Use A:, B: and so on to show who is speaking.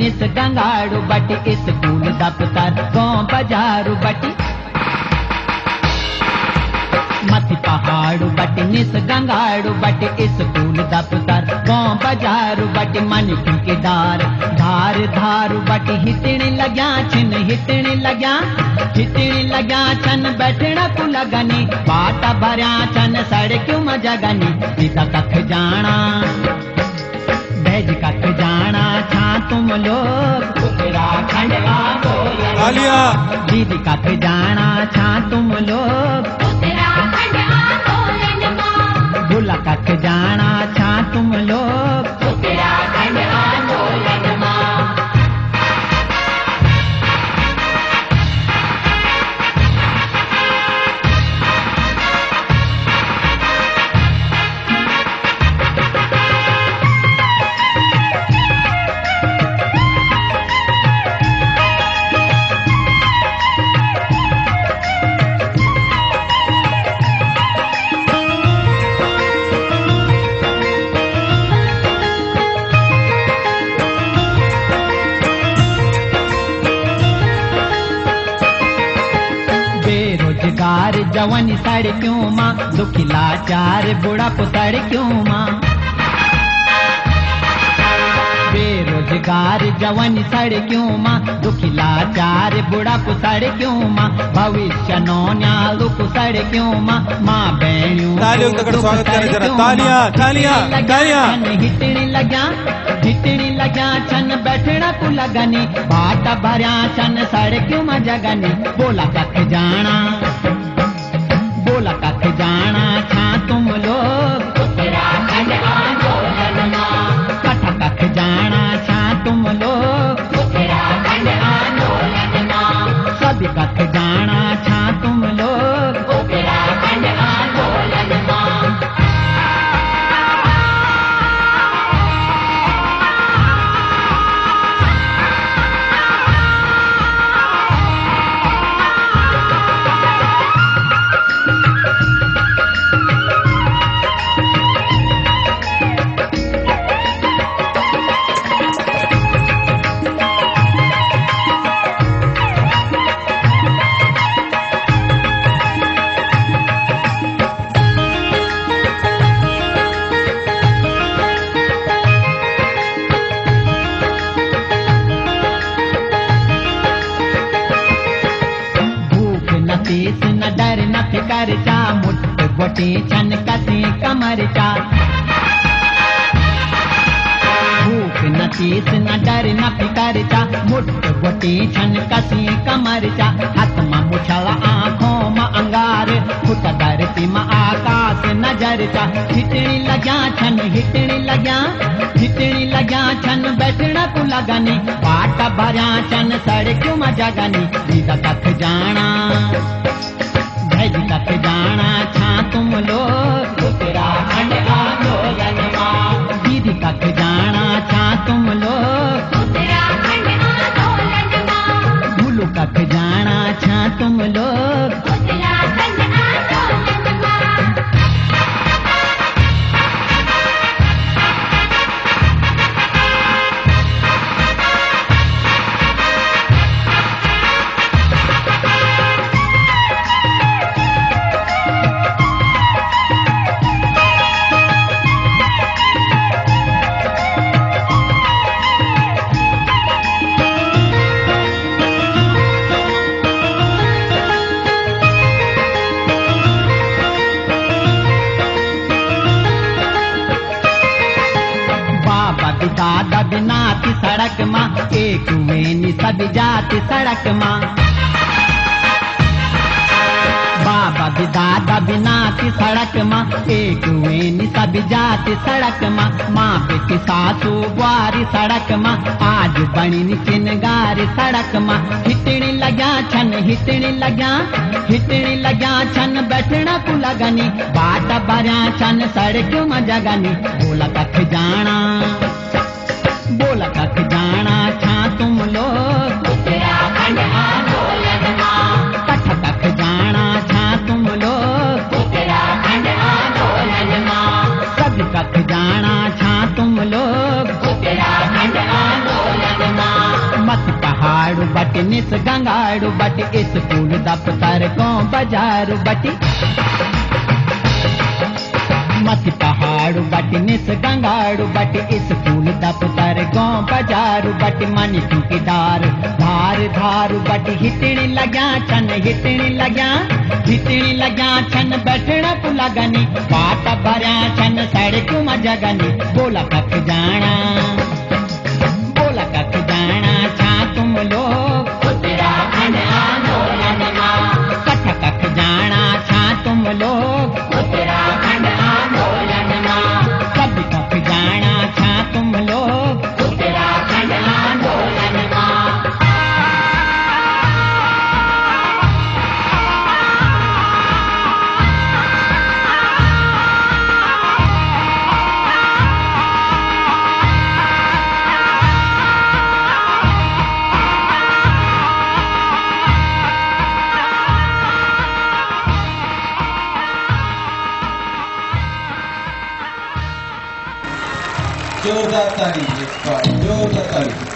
A: निस गंगाड़ू बटी स्कूल दफ्तर गाँव बाजारू बटी? मथी पहाड़ू बट निस गंगाड़ू बट इस स्कूल दफ्तर गाँव बाजारू बटी? मन ठेकेदार, धार धारू बट हितणी लग्या छिन हितणी लग्या। हितणी लग्या छन बैठण कु लगनी, बाट भरिया छन सड़कियों में जगनी सीधा कख जाना। तुम लोग
B: का
A: दीदी कख जाना छा तुम लोग भूला कख जाना बेरोजगार जवन सड़क्यों माँ? दुखी लाचार बुढ़ा सड़क्यों माँ? बेरोजगार जवानी जवन सड़क्यों माँ? दुखी लाचार बुढ़ा सड़क्यों माँ? भविष्य नौन्या लुक सड़क्यों माँ? माँ बहनियों
B: तालियों तगड़ स्वागत करें जरा। तालियाँ, तालियाँ, तालियाँ।
A: हिटणी लग्या हिटणी लग्या छन बैठना कु लगनी। बाट भरिया छन सड़क्यों में जगनी? बोला कख जाना तीस न डर न फिकर चा मुठ गोटी छन कसी कमर चा भूख न तीस न डर न फिकर चा मुठ गोटी छन कसी कमर चा हाथ में मुछल, आँखों में अंगार, फुट धरती में आकाश नज़र चा हिटणी लग्या छन, हिटणी लग्या हिटणी लग्या छन बैठना कु लगनी। बाट भरिया छन सड़क्यों में जगनी। सीधा कख जाना भेज कख जाना, छा तुम लोग। छा तुम वेनी सब जाति सड़क माँ। बाबा दादा बिनात सड़क माँ। एक वेनी सब जाति सड़क माँ। माँ बेटी सासू बुआरी सड़क माँ। आज बनी चिनगार सड़क माँ। हिटणी लग्या छन, हिटणी लग्या हिटणी लग्या छन बैठना कु लगनी। बाट भरिया छन सड़क्यों में जगनी। बोला कख जाना बोला कख जाना तुम लोग
C: उत्तराखंड आंदोलन माँ
A: कठ कख जाना छा तुम लोग
C: उत्तराखंड आंदोलन माँ
A: सब कख जाना छा तुम लोग
C: उत्तराखंड आंदोलन माँ
A: बटी निस गंगाड़ू बटी स्कूल दफ्तर को बाजारू बटी। मसी पहाड़ू बटी निस गंगाड़ू फूल दप पर गौ बजार बट मन चुकीदार धार धारू बट हिटणी लग्या, छन हिटणी लग्या हिटणी लग्या, छन बैठना पुलागनी। लगनी बाट भरिया छन सड़क मजगनी। जगनी बोला कख 両あ
C: たりで
B: すか両たたり